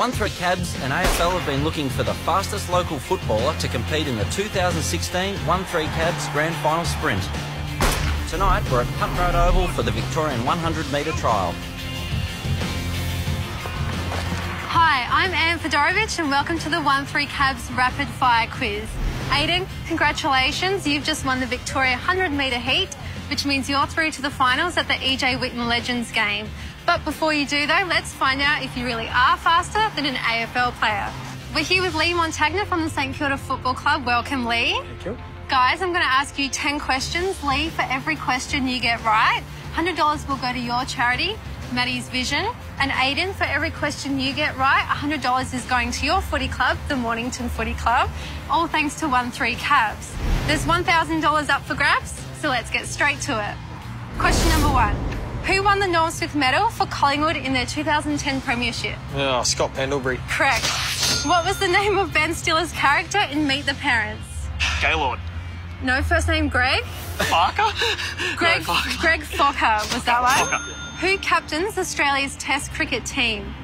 1-3 Cabs and AFL have been looking for the fastest local footballer to compete in the 2016 1-3 Cabs Grand Final Sprint. Tonight we're at Punt Road Oval for the Victorian 100 metre trial. Hi, I'm Anne Fedorovich and welcome to the 1-3 Cabs Rapid Fire Quiz. Aidan, congratulations, you've just won the Victoria 100 metre heat, which means you're through to the finals at the EJ Whitten Legends game. But before you do though, let's find out if you really are faster than an AFL player. We're here with Leigh Montagna from the St Kilda Football Club. Welcome, Leigh. Thank you. Guys, I'm going to ask you 10 questions. Leigh, for every question you get right, $100 will go to your charity, Maddie's Vision. And Aidan, for every question you get right, $100 is going to your footy club, the Mornington Footy Club, all thanks to 1-3 Cabs. There's $1,000 up for grabs, so let's get straight to it. Question number one. Who won the Norm Smith Medal for Collingwood in their 2010 Premiership? Oh, Scott Pendlebury. Correct. What was the name of Ben Stiller's character in Meet the Parents? Gaylord. No first name Greg? Parker? Greg, No. Greg Focker, was that one? Focker. Who captains Australia's Test cricket team?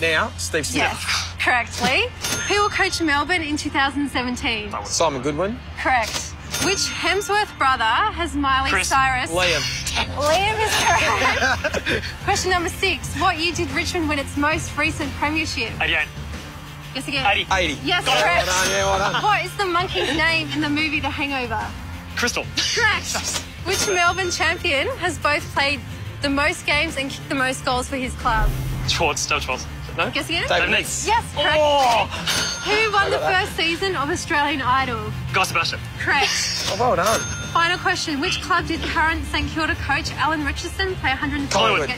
Now, Steve Smith. Yes, correctly. Who will coach Melbourne in 2017? Simon Goodwin. Correct. Which Hemsworth brother has Miley Chris. Cyrus? Liam. Liam is correct. Question number six. What year did Richmond win its most recent premiership? 88. Guess again. 80. 80. Yes, Well correct. done, yeah, well done. What is the monkey's name in the movie The Hangover? Crystal. Correct. Which Melbourne champion has both played the most games and kicked the most goals for his club? Schwartz. Dale Schwartz. No? Guess again? David Neitz. Yes, correct. Oh! Who won the first season of Australian Idol? Guy Sebastian. Correct. Oh, well done. Final question. Which club did current St Kilda coach Alan Richardson play 140 Collingwood. ga-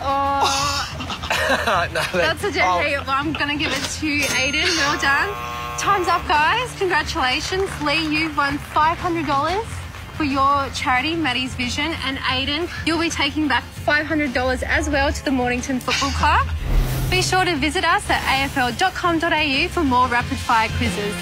Oh, no, that's a dead oh, I'm going to give it to Aidan. Well done. Time's up, guys. Congratulations. Leigh, you've won $500 for your charity, Maddie's Vision. And Aidan, you'll be taking back $500 as well to the Mornington Football Club. Be sure to visit us at afl.com.au for more rapid fire quizzes.